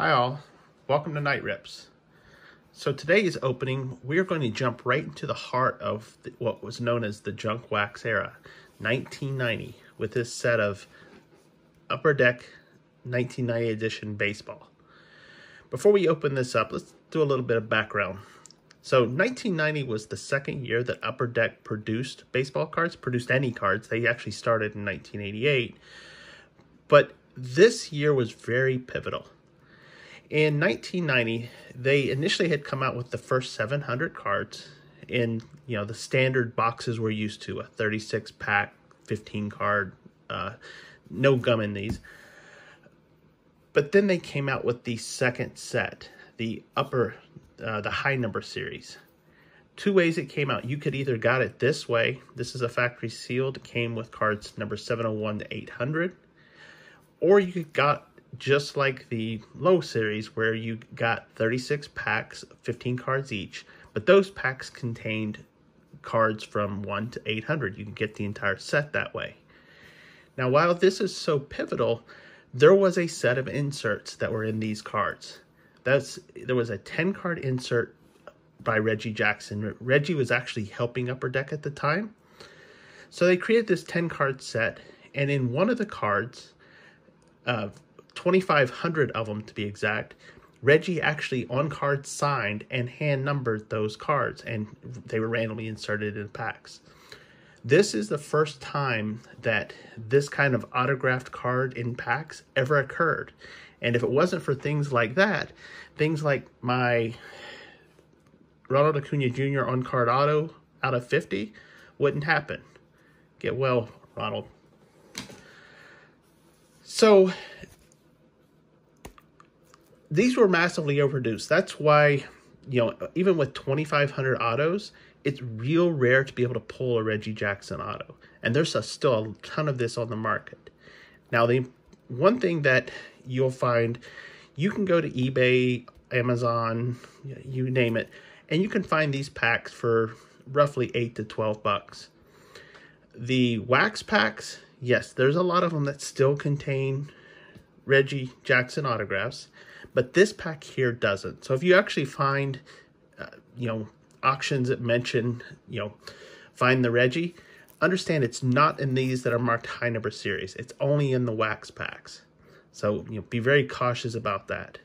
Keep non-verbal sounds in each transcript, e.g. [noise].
Hi all, welcome to Night Rips. So today's opening, we are going to jump right into the heart of the, what was known as the junk wax era, 1990, with this set of Upper Deck 1990 edition baseball. Before we open this up, let's do a little bit of background. So 1990 was the second year that Upper Deck produced baseball cards, produced any cards. They actually started in 1988. But this year was very pivotal. In 1990, they initially had come out with the first 700 cards in, you know, the standard boxes we're used to, a 36 pack, 15 card, uh, no gum in these. But then they came out with the second set, the upper, uh, the high number series. Two ways it came out. You could either got it this way. This is a factory sealed. Came with cards number 701 to 800. Or you got just like the low series where you got 36 packs, 15 cards each, but those packs contained cards from 1 to 800. You can get the entire set that way. Now, while this is so pivotal, there was a set of inserts that were in these cards. That's there was a 10 card insert by Reggie Jackson. Reggie was actually helping Upper Deck at the time. So they created this 10 card set, and in one of the cards, uh, 2,500 of them to be exact, Reggie actually on cards signed and hand numbered those cards, and they were randomly inserted in packs. This is the first time that this kind of autographed card in packs ever occurred. And if it wasn't for things like that, things like my Ronald Acuna Jr. on card auto out of 50 wouldn't happen. Get well, Ronald. So these were massively overproduced. That's why, you know, even with 2,500 autos, it's real rare to be able to pull a Reggie Jackson auto. And there's a, still a ton of this on the market. Now, the one thing that you'll find, you can go to eBay, Amazon, you name it, and you can find these packs for roughly 8 to 12 bucks. The wax packs, yes, there's a lot of them that still contain Reggie Jackson autographs but this pack here doesn't. So if you actually find, uh, you know, auctions that mention, you know, find the Reggie, understand it's not in these that are marked high number series. It's only in the wax packs. So, you know, be very cautious about that.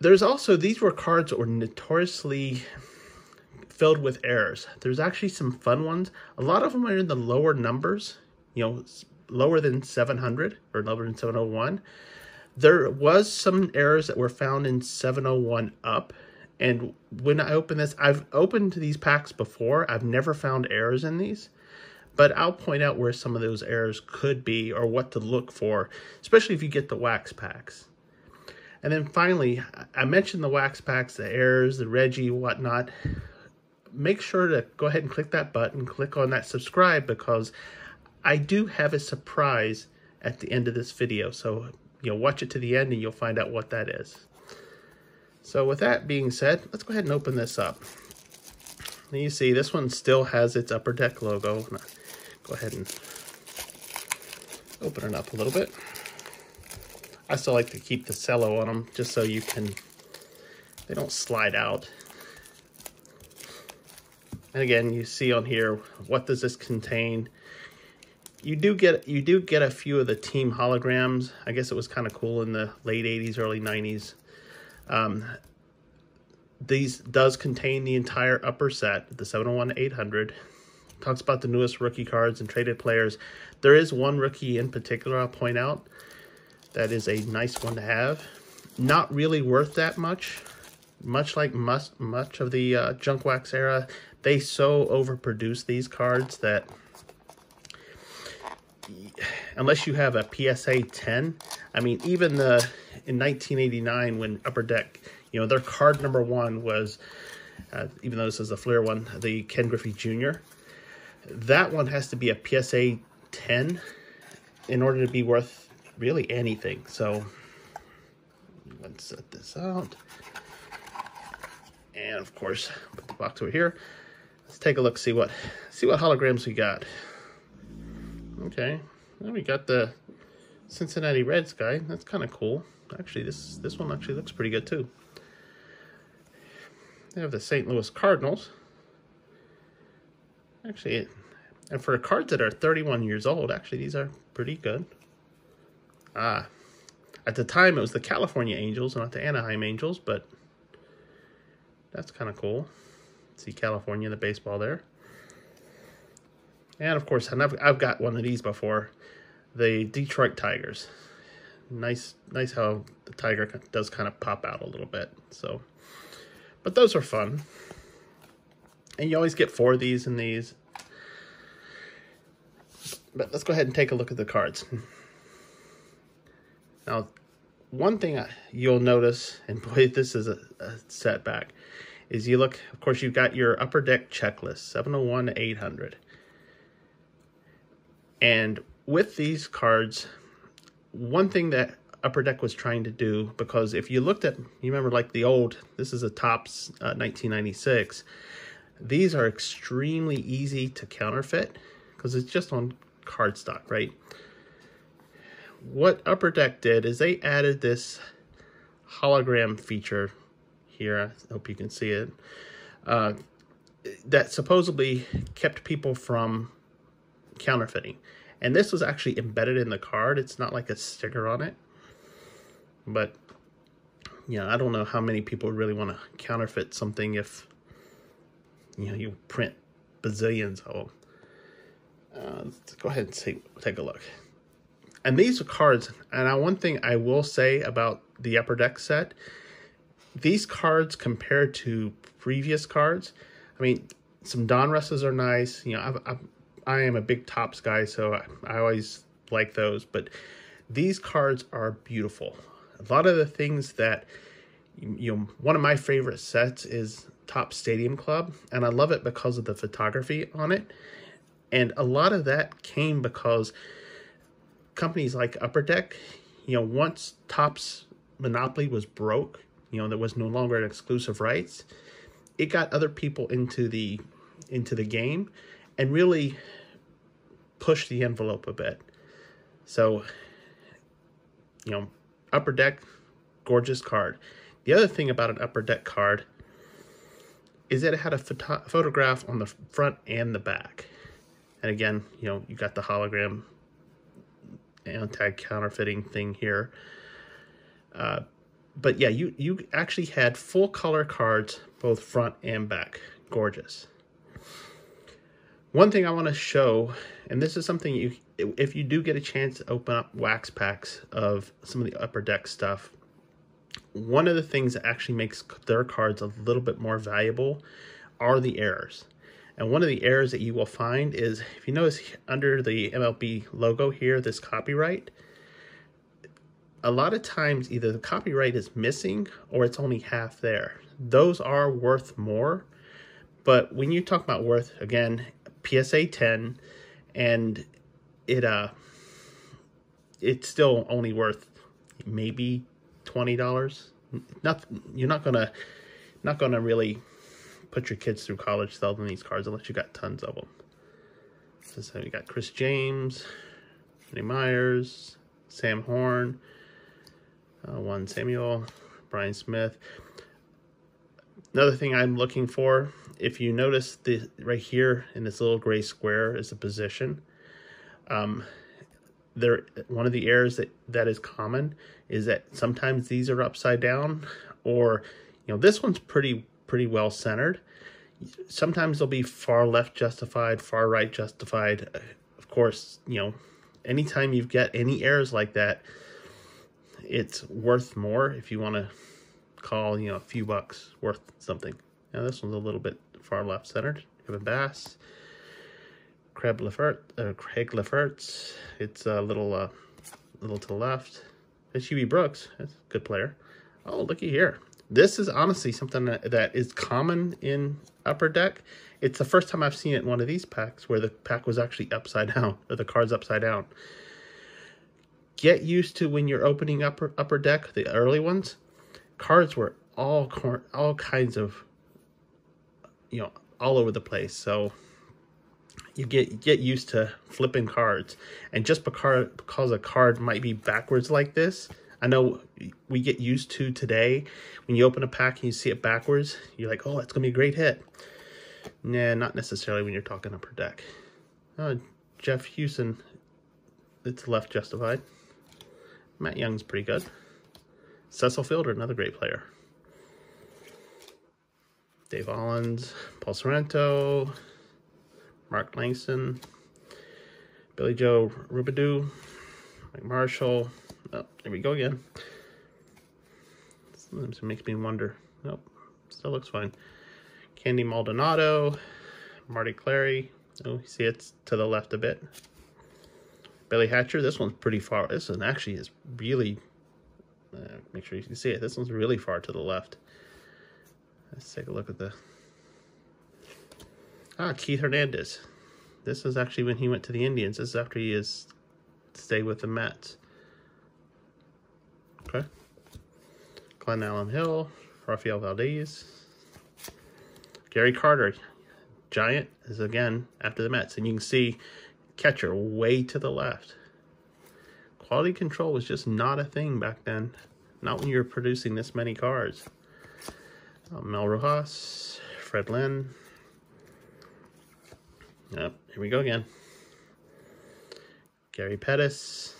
There's also, these were cards that were notoriously filled with errors. There's actually some fun ones. A lot of them are in the lower numbers, you know, lower than 700 or lower than 701 there was some errors that were found in 701 up and when I open this, I've opened these packs before. I've never found errors in these, but I'll point out where some of those errors could be or what to look for, especially if you get the wax packs. And then finally, I mentioned the wax packs, the errors, the Reggie, whatnot. Make sure to go ahead and click that button, click on that subscribe because I do have a surprise at the end of this video. So you know, watch it to the end and you'll find out what that is. So with that being said, let's go ahead and open this up. And you see this one still has its upper deck logo. Go ahead and open it up a little bit. I still like to keep the cello on them just so you can, they don't slide out. And again, you see on here, what does this contain? You do get you do get a few of the team holograms. I guess it was kind of cool in the late 80s, early 90s. Um, these does contain the entire upper set, the 701 800. Talks about the newest rookie cards and traded players. There is one rookie in particular I'll point out that is a nice one to have. Not really worth that much. Much like must, much of the uh, Junk Wax era, they so overproduce these cards that unless you have a PSA 10, I mean, even the in 1989 when Upper Deck, you know, their card number one was, uh, even though this is a Fleer one, the Ken Griffey Jr. That one has to be a PSA 10 in order to be worth really anything. So let's set this out. And of course, put the box over here. Let's take a look, see what see what holograms we got. Okay, well, we got the Cincinnati Reds guy. That's kind of cool. Actually, this this one actually looks pretty good too. They have the St. Louis Cardinals. Actually, and for cards that are 31 years old, actually, these are pretty good. Ah, at the time, it was the California Angels, not the Anaheim Angels, but that's kind of cool. See California the baseball there. And of course, and I've, I've got one of these before, the Detroit Tigers. Nice, nice how the tiger does kind of pop out a little bit. So, but those are fun. And you always get four of these and these. But let's go ahead and take a look at the cards. Now, one thing you'll notice, and boy, [laughs] this is a, a setback, is you look, of course, you've got your upper deck checklist, 701 to 800. And with these cards, one thing that Upper Deck was trying to do, because if you looked at, you remember like the old, this is a Topps uh, 1996, these are extremely easy to counterfeit because it's just on cardstock, right? What Upper Deck did is they added this hologram feature here. I hope you can see it. Uh, that supposedly kept people from counterfeiting. And this was actually embedded in the card. It's not like a sticker on it. But, yeah, I don't know how many people really want to counterfeit something if, you know, you print bazillions of them. Uh, let's go ahead and take, take a look. And these are cards, and I, one thing I will say about the Upper Deck set, these cards compared to previous cards, I mean, some Donrusses are nice. You know, I've, I've I am a big Topps guy, so I, always like those. But these cards are beautiful. A lot of the things that you know, one of my favorite sets is Topps Stadium Club, and I love it because of the photography on it. And a lot of that came because companies like Upper Deck, you know, once Topps monopoly was broke, you know, there was no longer an exclusive rights, it got other people into the into the game and really push the envelope a bit. So, you know, upper deck, gorgeous card. The other thing about an upper deck card is that it had a photo photograph on the front and the back. And again, you know, you got the hologram anti-counterfeiting thing here. Uh, but yeah, you, you actually had full color cards, both front and back. Gorgeous. One thing I want to show, and this is something you, if you do get a chance to open up wax packs of some of the upper deck stuff, one of the things that actually makes their cards a little bit more valuable are the errors. And one of the errors that you will find is, if you notice under the MLB logo here, this copyright, a lot of times either the copyright is missing or it's only half there. Those are worth more. But when you talk about worth, again, PSA 10 and it uh it's still only worth maybe $20. Not you're not going to not going to really put your kids through college selling these cards unless you got tons of them. So you got Chris James, Johnny Myers, Sam Horn, uh, Juan Samuel, Brian Smith. Another thing I'm looking for, if you notice the right here in this little gray square is the position. Um, there, one of the errors that, that is common is that sometimes these are upside down or, you know, this one's pretty, pretty well centered. Sometimes they'll be far left justified, far right justified. Of course, you know, anytime you've got any errors like that, it's worth more if you want to call, you know, a few bucks worth something. Now this one's a little bit far left centered. Kevin Bass. Craig Lefert, uh, Craig. It's a little, uh, little to the left. Hubie Brooks. That's a good player. Oh, looky here. This is honestly something that, that is common in Upper Deck. It's the first time I've seen it in one of these packs where the pack was actually upside [laughs] down, or the card's upside down. Get used to when you're opening Upper, upper Deck, the early ones, cards were all all kinds of you know all over the place so you get get used to flipping cards. And just because a card might be backwards like this, I know we get used to today. When you open a pack and you see it backwards, you're like, oh, that's to be a great hit. Nah, not necessarily when you're talking upper deck. Uh, Jeff Huson, it's left justified. Matt Young's pretty good. Cecil Fielder, another great player. Dave Hollins, Paul Sorrento, Mark Langston, Billy Jo Robidoux, Mike Marshall. Oh, there we go again. This makes me wonder. Nope, still looks fine. Candy Maldonado, Marty Clary. Oh, see it's to the left a bit. Billy Hatcher, this one's pretty far. This one actually is really, uh, make sure you can see it. This one's really far to the left. Let's take a look at the, ah, Keith Hernandez. This is actually when he went to the Indians. This is after he is stayed with the Mets. Okay. Glenallen Hill, Rafael Valdez, Gary Carter, Giant is again after the Mets. And you can see catcher way to the left. Quality control was just not a thing back then. Not when you were producing this many cards. Uh, Mel Rojas, Fred Lynn. Yep, here we go again. Gary Pettis.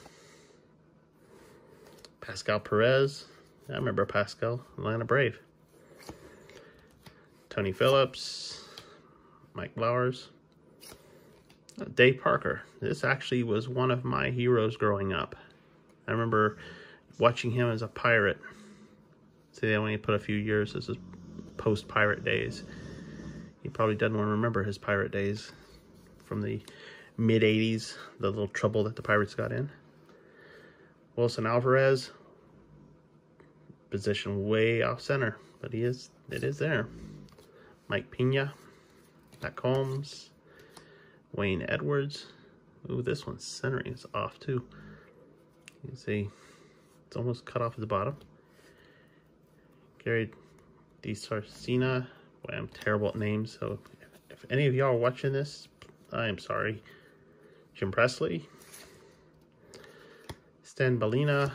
Pascual Perez. I remember Pascual, Atlanta Brave. Tony Phillips. Mike Flowers. Dave Parker. This actually was one of my heroes growing up. I remember watching him as a pirate. See, they only put a few years. This is post-pirate days. He probably doesn't want to remember his pirate days from the mid-80s, the little trouble that the pirates got in. Wilson Alvarez, position way off center, but he is, it is there. Mike Pena, Matt Combs, Wayne Edwards. Ooh, this one's centering is off too. You can see, it's almost cut off at the bottom. Gary DiSarcina. Boy, I'm terrible at names, so if, if any of y'all are watching this, I am sorry. Jim Presley. Stan Belinda.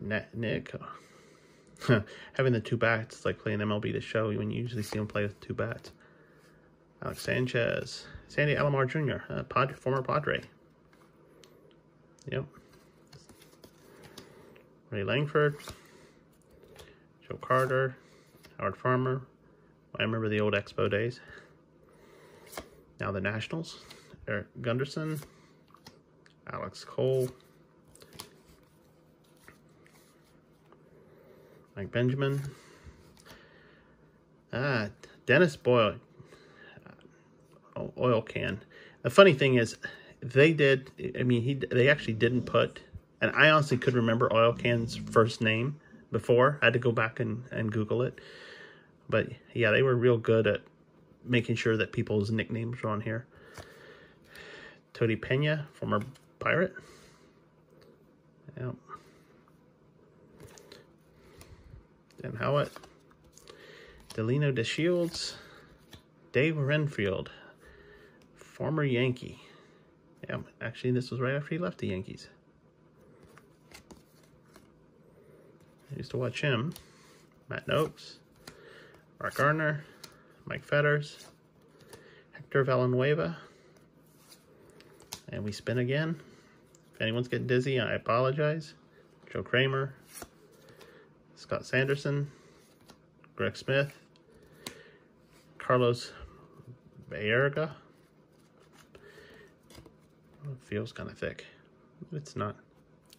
Nick. [laughs] Having the two bats, it's like playing MLB The Show when you usually see them play with two bats. Alex Sanchez, Sandy Alomar Jr., uh, Pod, former Padre. Yep. Ray Lankford, Joe Carter, Howard Farmer. I remember the old Expo days. Now the Nationals, Eric Gunderson, Alex Cole, Mike Benjamin, ah, Dennis Boyd, oil can. The funny thing is, they did. I mean, he they actually didn't put, and I honestly could remember oil can's first name before. I had to go back and and Google it. But yeah, they were real good at making sure that people's nicknames were on here. Tony Pena, former pirate. Yep. Dann Howitt. Delino DeShields. Dave Winfield, former Yankee. Yeah, actually, this was right after he left the Yankees. I used to watch him. Matt Nokes, Mark Gardner, Mike Fetters, Hector Villanueva. And we spin again. If anyone's getting dizzy, I apologize. Joe Kramer, Scott Sanderson, Greg Smith, Carlos Baerga, it feels kind of thick. It's not.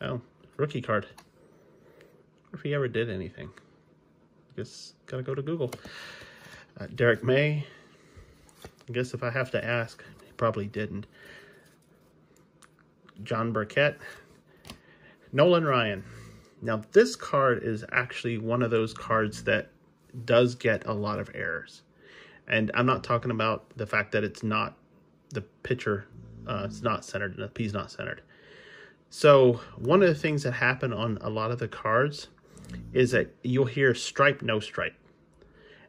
Oh, rookie card. if he ever did anything. I guess gotta go to Google. Uh, Derrick May. I guess if I have to ask, he probably didn't. John Burkett. Nolan Ryan. Now, this card is actually one of those cards that does get a lot of errors. And I'm not talking about the fact that it's not the pitcher uh, it's not centered, the P's not centered. So one of the things that happen on a lot of the cards is that you'll hear stripe, no stripe.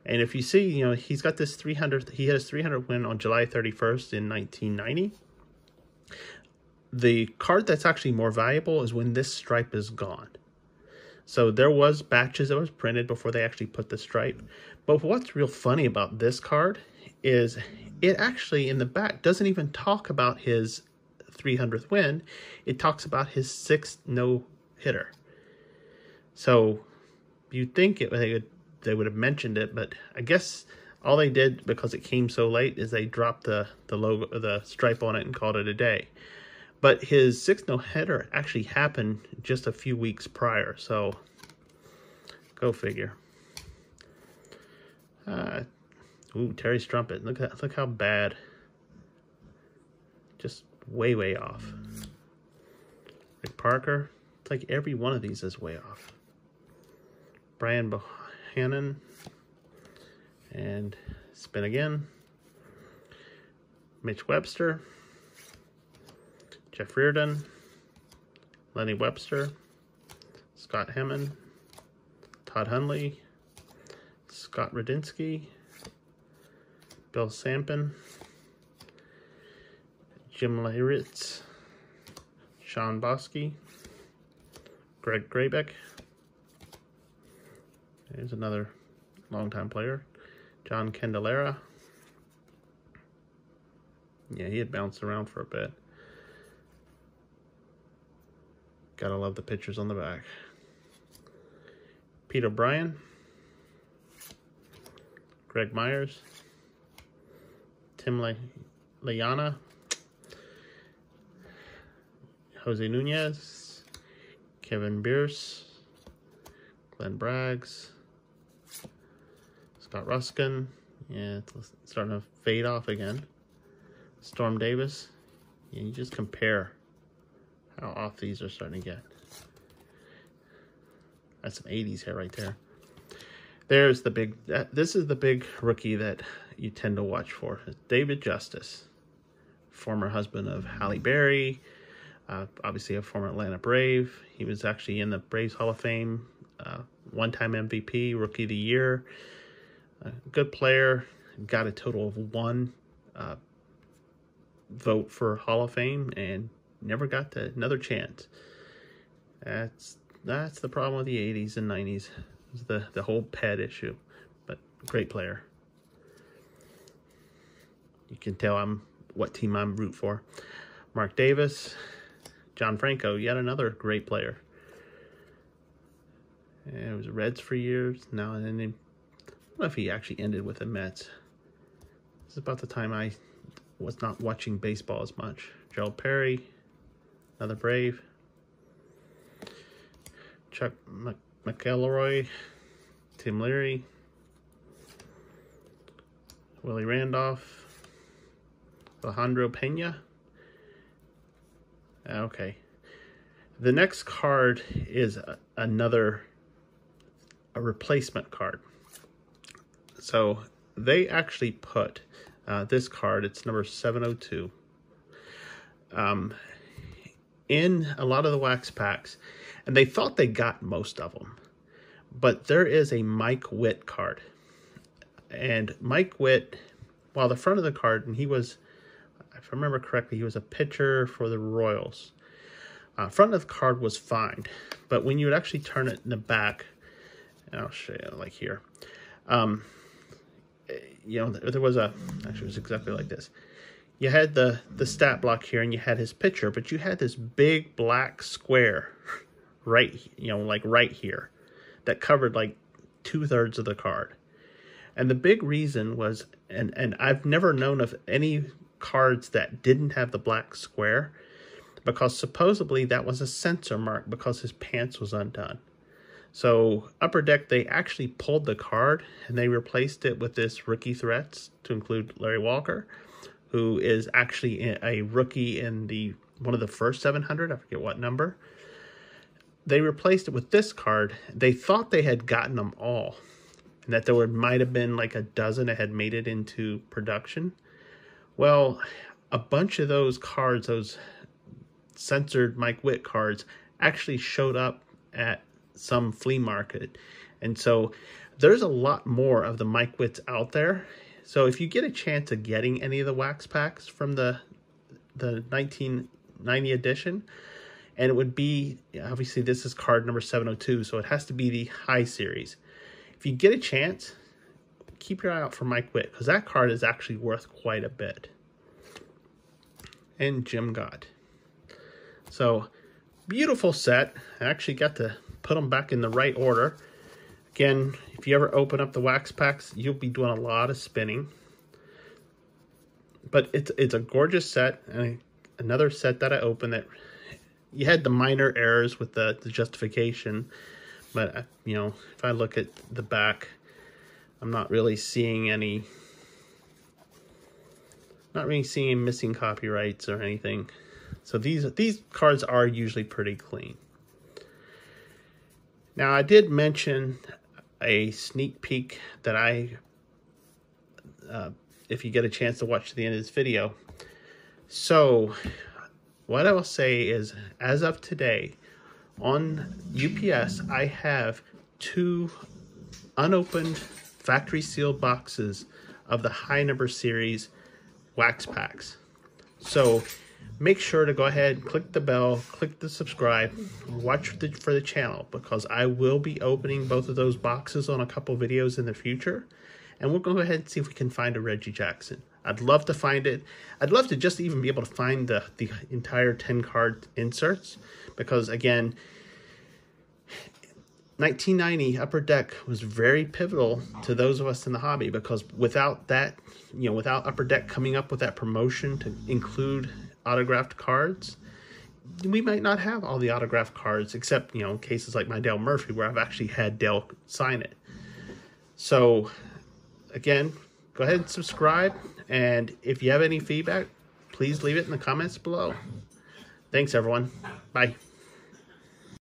And if you see, you know, he's got this 300, he had his 300 win on July 31st in 1990. The card that's actually more valuable is when this stripe is gone. So there was batches that was printed before they actually put the stripe. But what's real funny about this card is it actually in the back doesn't even talk about his 300th win. It talks about his sixth no hitter. So you'd think it, they would they would have mentioned it, but I guess all they did because it came so late is they dropped the the logo the stripe on it and called it a day. But his sixth no hitter actually happened just a few weeks prior, so go figure. Uh, ooh, Terry Shumpert. Look at look how bad. Just way way off. Rick Parker. It's like every one of these is way off. Brian Bohanon. And spin again. Mitch Webster. Jeff Reardon, Lenny Webster, Scott Hammond, Todd Hundley, Scott Radinsky, Bill Sampson, Jim Leyritz, Shawn Boskie, Greg Grebeck. There's another longtime player. John Candelaria. Yeah, he had bounced around for a bit. Gotta love the pictures on the back. Pete O'Brien. Greg Myers. Tim Le Leana. Jose Nunez. Kevin Bearse. Glenn Braggs. Scott Ruskin. Yeah, it's starting to fade off again. Storm Davis. Yeah, you just compare how off these are starting to get. That's some 80s hair right there. There's the big, this is the big rookie that you tend to watch for. David Justice, former husband of Halle Berry, uh, obviously a former Atlanta Brave. He was actually in the Braves Hall of Fame, uh, one-time MVP, Rookie of the Year. good player, got a total of one uh, vote for Hall of Fame and never got to another chance. That's that's the problem with the 80s and 90s. The the whole pet issue. But great player. You can tell I'm what team I'm root for. Mark Davis, John Franco, yet another great player. And it was Reds for years. Now and then, I don't know if he actually ended with the Mets. This is about the time I was not watching baseball as much. Gerald Perry, Another Brave. Chuck McElroy. Tim Leary. Willie Randolph. Alejandro Pena. Okay. The next card is a, another a replacement card. So they actually put uh, this card, it's number 702. Um, in a lot of the wax packs, and they thought they got most of them. But there is a Mike Witt card. And Mike Witt, while the front of the card, and he was, if I remember correctly, he was a pitcher for the Royals. Uh, front of the card was fine, but when you would actually turn it in the back, I'll show you like here. Um, you know, there was a, actually it was exactly like this you had the the stat block here and you had his picture but you had this big black square [laughs] right you know like right here that covered like two-thirds of the card and the big reason was and and i've never known of any cards that didn't have the black square because supposedly that was a censor mark because his pants was undone so upper deck they actually pulled the card and they replaced it with this rookie threats to include larry walker who is actually a rookie in the one of the first 700. I forget what number. They replaced it with this card. They thought they had gotten them all, and that there might have been like a dozen that had made it into production. Well, a bunch of those cards, those censored Mike Witt cards, actually showed up at some flea market, and so there's a lot more of the Mike Witts out there. So if you get a chance of getting any of the wax packs from the the 1990 edition, and it would be obviously this is card number 702, so it has to be the high series. If you get a chance, keep your eye out for Mike Witt because that card is actually worth quite a bit. And Jim God. So beautiful set. I actually got to put them back in the right order. Again, if you ever open up the wax packs, you'll be doing a lot of spinning. But it's it's a gorgeous set, and another set that I opened that you had the minor errors with the, the justification, but uh, you know, if I look at the back, I'm not really seeing any, not really seeing missing copyrights or anything. So these these cards are usually pretty clean. Now I did mention a sneak peek that I, uh, if you get a chance to watch the end of this video. So, what I will say is, as of today, on UPS, I have two unopened factory sealed boxes of the high number series wax packs. So make sure to go ahead, click the bell, click the subscribe, watch the, for the channel because I will be opening both of those boxes on a couple videos in the future. And we'll go ahead and see if we can find a Reggie Jackson. I'd love to find it. I'd love to just even be able to find the, the entire 10 card inserts because again, 1990 Upper Deck was very pivotal to those of us in the hobby because without that, you know, without Upper Deck coming up with that promotion to include autographed cards, we might not have all the autographed cards except, you know, cases like my Dale Murphy where I've actually had Dale sign it. So, again, go ahead and subscribe. And if you have any feedback, please leave it in the comments below. Thanks, everyone. Bye.